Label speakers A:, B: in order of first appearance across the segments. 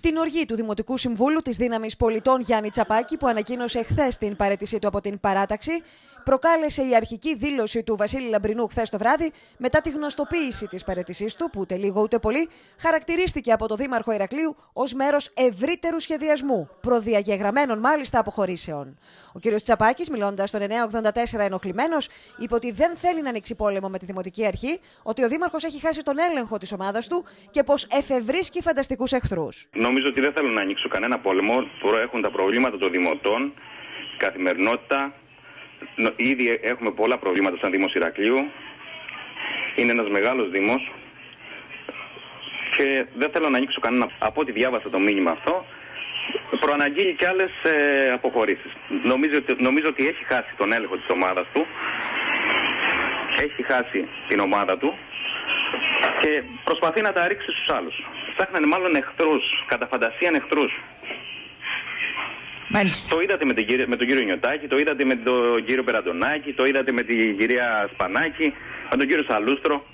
A: Την οργή του Δημοτικού Συμβούλου της Δύναμης Πολιτών Γιάννη Τσαπάκη, που ανακοίνωσε χθες την παρέτησή του από την παράταξη, προκάλεσε η αρχική δήλωση του Βασίλη Λαμπρινού χθες το βράδυ, μετά τη γνωστοποίηση της παρέτησής του, που ούτε λίγο ούτε πολύ χαρακτηρίστηκε από το Δήμαρχο Ηρακλείου ως μέρος ευρύτερου σχεδιασμού, προδιαγεγραμμένων μάλιστα αποχωρήσεων. Ο κ. Τσαπάκης, μιλώντας στον 984 ενοχλημένος, είπε ότι δεν θέλει να ανοίξει πόλεμο με τη Δημοτική Αρχή, ότι ο Δήμαρχος έχει χάσει τον έλεγχο της ομάδας του και πως εφευρίσκει φανταστικούς εχθρούς.
B: Νομίζω ότι δεν θέλω να ανοίξω κανένα πόλεμο. Προέχουν τα προβλήματα των δημοτών, καθημερινότητα. Ήδη έχουμε πολλά προβλήματα σαν Δήμος Ηρακλείου. Είναι ένας μεγάλος Δήμος. Και δεν θέλω να ανοίξω κανένα. Από ό,τι διάβασα το μήνυμα αυτό, προαναγγείλει και άλλες ε, αποχωρήσεις. Νομίζω, νομίζω ότι έχει χάσει τον έλεγχο της ομάδας του. Έχει χάσει την ομάδα του και προσπαθεί να τα ρίξει στους άλλους. Ψάχνανε μάλλον εχθρούς, κατά φαντασία εχθρούς.
A: Μάλιστα.
B: Το είδατε με, την, με τον κύριο Νιωτάκη, το είδατε με τον κύριο Περαντονάκη, το είδατε με την κυρία Σπανάκη, με τον κύριο Σαλούστρο.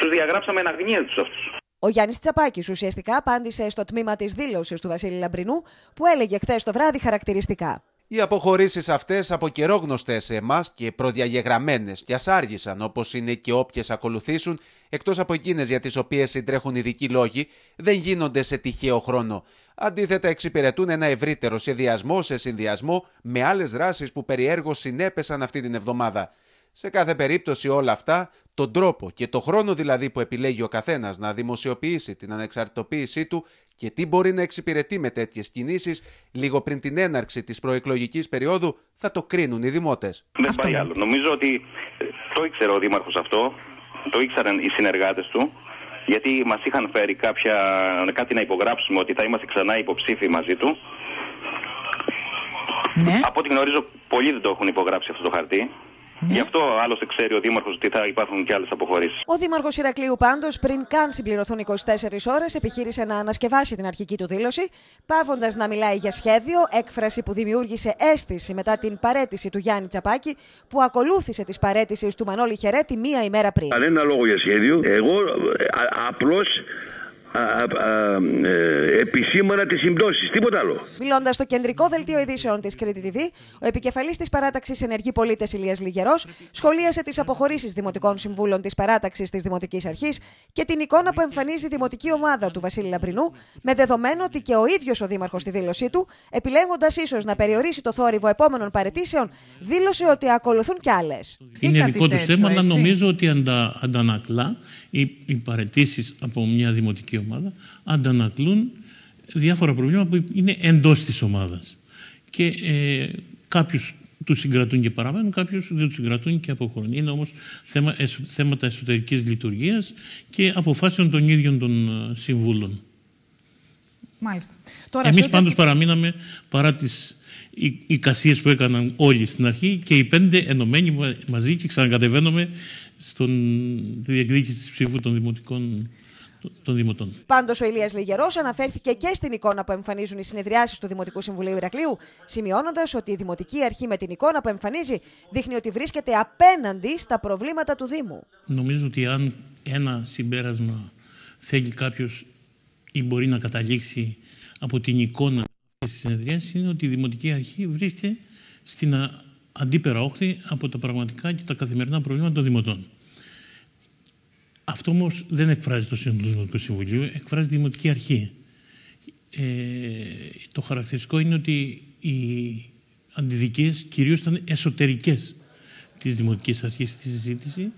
B: Τους διαγράψαμε εναγνία του αυτούς.
A: Ο Γιάννης Τσαπάκης ουσιαστικά απάντησε στο τμήμα της δήλωσης του Βασίλη Λαμπρινού, που έλεγε χθες το βράδυ χαρακτηριστικά.
C: Οι αποχωρήσεις αυτές από καιρό γνωστέ σε εμάς και προδιαγεγραμμένες και α άργησαν όπως είναι και όποιες ακολουθήσουν, εκτός από εκείνες για τις οποίες συντρέχουν ειδικοί λόγοι, δεν γίνονται σε τυχαίο χρόνο. Αντίθετα, εξυπηρετούν ένα ευρύτερο σχεδιασμό σε συνδυασμό με άλλες δράσεις που περιέργως συνέπεσαν αυτή την εβδομάδα. Σε κάθε περίπτωση όλα αυτά, τον τρόπο και το χρόνο δηλαδή που επιλέγει ο καθένας να δημοσιοποιήσει την ανεξαρτητοποίησή του και τι μπορεί να εξυπηρετεί με τέτοιες κινήσεις λίγο πριν την έναρξη της προεκλογικής περίοδου θα το κρίνουν οι δημότες.
B: Δεν πάει άλλο. Νομίζω ότι το ήξερε ο Δήμαρχος αυτό, το ήξεραν οι συνεργάτες του, γιατί μας είχαν φέρει κάποια, κάτι να υπογράψουμε ότι θα είμαστε ξανά υποψήφοι μαζί του.
A: Ναι.
B: Από ό,τι γνωρίζω, πολλοί δεν το έχουν υπογράψει αυτό το χαρτί. Ναι. Γι' αυτό άλλωστε ξέρει ο Δήμαρχος ότι θα υπάρχουν και άλλες αποχωρήσεις.
A: Ο Δήμαρχος Ηρακλείου, πάντως, πριν καν συμπληρωθούν 24 ώρες, επιχείρησε να ανασκευάσει την αρχική του δήλωση, πάβοντας να μιλάει για σχέδιο, έκφραση που δημιούργησε αίσθηση μετά την παρέτηση του Γιάννη Τσαπάκη, που ακολούθησε τη παρέτηση του Μανώλη Χερέτη μία ημέρα πριν.
D: Κανένα λόγο για σχέδιο. Εγώ απλώς ε, επισήμανα τις συμπτώσεις. Τίποτα άλλο.
A: Μιλώντας στο κεντρικό δελτίο ειδήσεων της Κρήτη TV, ο επικεφαλής της παράταξης Ενεργοί Πολίτες Ηλίας Λιγερός σχολίασε τις αποχωρήσεις δημοτικών συμβούλων της παράταξης της Δημοτικής Αρχής και την εικόνα που εμφανίζει η δημοτική ομάδα του Βασίλη Λαμπρινού, με δεδομένο ότι και ο ίδιος ο Δήμαρχος στη δήλωσή του, επιλέγοντας ίσως να περιορίσει το θόρυβο επόμενων παρετήσεων, δήλωσε ότι ακολουθούν κι άλλες.
E: Είναι δικό τους θέμα, αλλά νομίζω ότι αντα, αντανακλά οι, οι παρετήσεις από μια δημοτική ομάδα αντανακλούν διάφορα προβλήματα που είναι εντός της ομάδας. Και ε, κάποιους τους συγκρατούν και παραμένουν, κάποιους δεν τους συγκρατούν και αποχωρούν. Είναι όμως θέμα, θέματα εσωτερικής λειτουργίας και αποφάσεων των ίδιων των ε, συμβούλων.
A: Μάλιστα.
E: Εμείς πάντως παραμείναμε παρά τις εικασίε που έκαναν όλοι στην αρχή και οι πέντε ενωμένοι μαζί και ξανακατεβαίνουμε στον διεκδίκηση της ψήφου των δημοτικών των Δημοτών.
A: Πάντως, ο Ηλίας Λιγερός αναφέρθηκε και στην εικόνα που εμφανίζουν οι συνεδριάσεις του Δημοτικού Συμβουλίου Ηρακλείου, σημειώνοντας ότι η Δημοτική Αρχή με την εικόνα που εμφανίζει δείχνει ότι βρίσκεται απέναντι στα προβλήματα του Δήμου.
E: Νομίζω ότι αν ένα συμπέρασμα θέλει κάποιος ή μπορεί να καταλήξει από την εικόνα της συνεδριάσης είναι ότι η Δημοτική Αρχή βρίσκεται στην αντίπερα όχθη από τα πραγματικά και τα καθημερινά προβλήματα των Δημοτών. Αυτό όμως δεν εκφράζει το σύνολο του Δημοτικού Συμβουλίου, εκφράζει τη Δημοτική Αρχή. Ε, το χαρακτηριστικό είναι ότι οι αντιδικίες κυρίως ήταν εσωτερικές της Δημοτικής Αρχής στη συζήτηση.